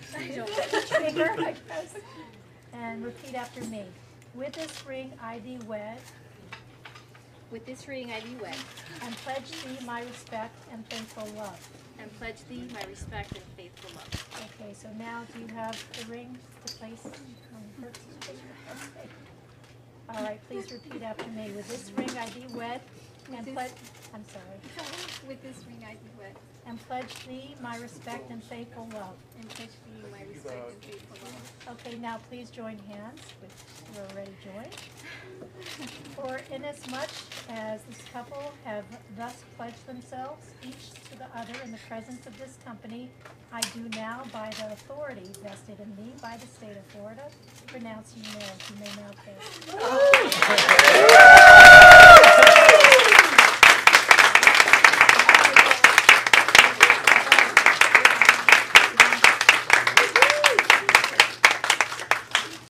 trigger, I guess. And repeat after me. With this ring I thee wed, With this ring I thee wed, and pledge thee my respect and faithful love. and pledge thee my respect and faithful love. Okay, so now do you have the ring to place on her? Okay. All right, please repeat after me. With this ring I thee wed, and pledge, I'm sorry, With this ring I thee wed, and pledge thee my respect and faithful love. and pledge thee my respect and faithful love. Okay, now please join hands, which we're already joined. For inasmuch as this couple have thus pledged themselves each to the other in the presence of this company, I do now, by the authority vested in me by the state of Florida, pronounce you married. You may now kiss.